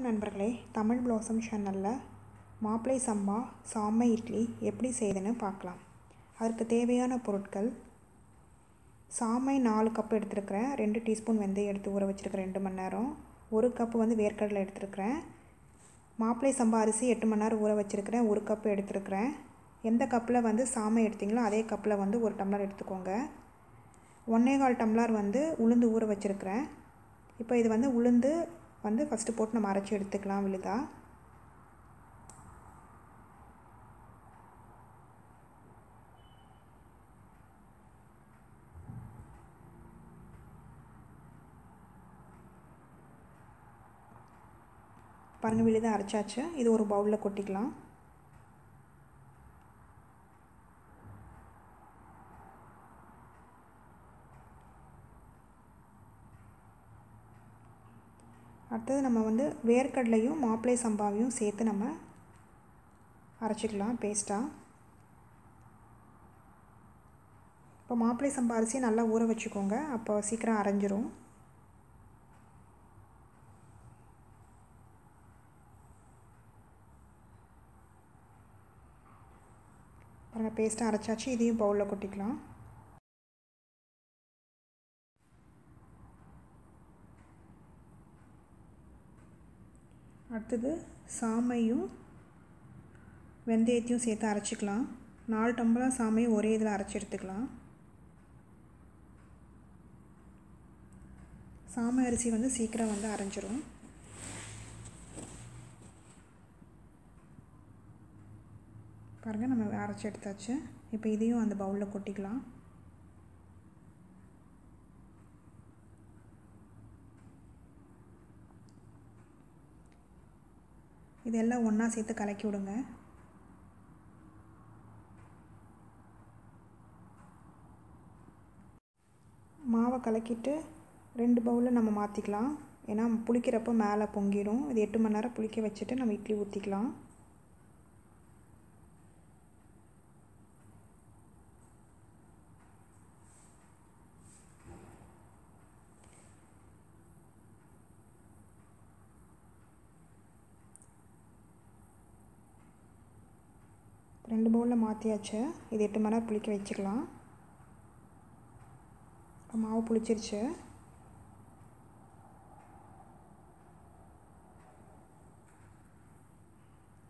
வணக்கம் நண்பர்களே. தமிழ் ப்ளோசம் சேனலில் மாப்பிளை சம்பா சாமை இட்லி எப்படி செய்யுதுன்னு பார்க்கலாம். அதற்கு தேவையான பொருட்கள் சாமை நாலு கப் எடுத்துருக்கிறேன். ரெண்டு டீஸ்பூன் வெந்தயம் எடுத்து ஊற வச்சுருக்கிறேன் ரெண்டு மணி நேரம். ஒரு கப்பு வந்து வேர்க்கடலை எடுத்துருக்கிறேன். மாப்பிளை சம்பா அரிசி எட்டு மணி நேரம் ஊற வச்சுருக்கிறேன். ஒரு கப்பு எடுத்துருக்கிறேன். எந்த கப்பில் வந்து சாமை எடுத்தீங்களோ அதே கப்பில் வந்து ஒரு டம்ளர் எடுத்துக்கோங்க. ஒன்றே கால் டம்ளர் வந்து உளுந்து ஊற வச்சுருக்கிறேன். இப்போ இது வந்து உளுந்து வந்து ஃபஸ்ட்டு போட்டு நம்ம அரைச்சி எடுத்துக்கலாம் விழுதா? பாருங்கள் விழுதா அரைச்சாச்சு. இது ஒரு பவுலில் கொட்டிக்கலாம். அடுத்தது நம்ம வந்து வேர்க்கடலையும் மாப்பிளை சம்பாவையும் சேர்த்து நம்ம அரைச்சிக்கலாம் பேஸ்ட்டாக இப்போ மாப்பிளை சம்பா அரிசியை நல்லா ஊற வச்சுக்கோங்க. அப்போ சீக்கிரம் அரைஞ்சிரும். பாருங்கள் பேஸ்ட்டாக அரைச்சாச்சு. இதையும் பவுலில் கொட்டிக்கலாம். அடுத்தது சாமையும் வெந்தயத்தையும் சேர்த்து அரைச்சிக்கலாம். நாலு டம்ளர் சாமையும் ஒரே இதில் அரைச்சி எடுத்துக்கலாம். சாமை அரிசி வந்து சீக்கிரம் வந்து அரைஞ்சிரும். பாருங்கள் நம்ம அரைச்சி எடுத்தாச்சு. இப்போ இதையும் அந்த பவுலில் கொட்டிக்கலாம். இதெல்லாம் ஒன்றா சேர்த்து கலக்கி விடுங்க. மாவை கலக்கிட்டு ரெண்டு பவுலில் நம்ம மாற்றிக்கலாம் ஏன்னா புளிக்கிறப்போ மேலே பொங்கிடும் இது எட்டு மணி நேரம் புளிக்க வச்சுட்டு நம்ம இட்லி ஊற்றிக்கலாம் ரெண்டு பவுலில் மாற்றியாச்சு இது எட்டு மணி நேரம் புளிக்க வச்சுக்கலாம். மாவு புளிச்சிருச்சு.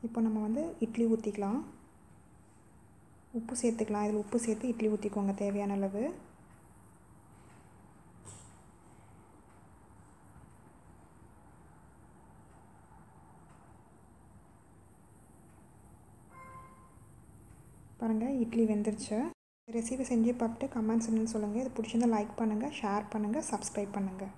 இப்போ நம்ம வந்து இட்லி ஊற்றிக்கலாம் உப்பு சேர்த்துக்கலாம். இதில் உப்பு சேர்த்து இட்லி ஊற்றிக்கோங்க தேவையான அளவு. பாருங்கள் இட்லி வெந்துருச்சு. ரெசிபி செஞ்சு பார்த்துட்டு கமெண்ட்ஸ் என்னென்னு சொல்லுங்கள் இது பிடிச்சிருந்தா லைக் பண்ணுங்கள் ஷேர் பண்ணுங்கள் சப்ஸ்கிரைப் பண்ணுங்கள்